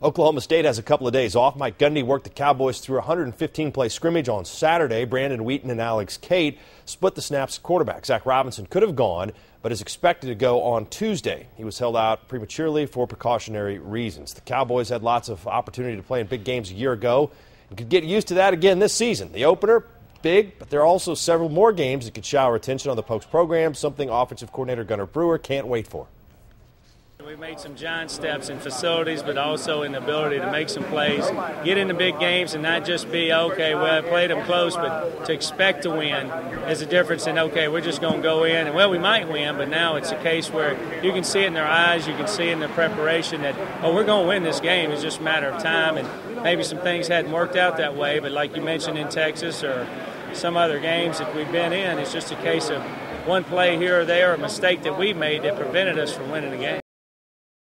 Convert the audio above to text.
Oklahoma State has a couple of days off. Mike Gundy worked the Cowboys through a 115 play scrimmage on Saturday. Brandon Weeden and Alex Cate split the snaps quarterback. Zach Robinson could have gone, but is expected to go on Tuesday. He was held out prematurely for precautionary reasons. The Cowboys had lots of opportunity to play in big games a year ago and could get used to that again this season. The opener, big, but there are also several more games that could shower attention on the Pokes program, something offensive coordinator Gunter Brewer can't wait for. We made some giant steps in facilities, but also in the ability to make some plays, get into big games, and not just be okay. Well, I played them close, but to expect to win is a difference in okay. We're just going to go in, and well, we might win, but now it's a case where you can see it in their eyes, you can see in the preparation that oh, we're going to win this game. It's just a matter of time, and maybe some things hadn't worked out that way, but like you mentioned in Texas or some other games that we've been in, it's just a case of one play here or there, a mistake that we made that prevented us from winning the game.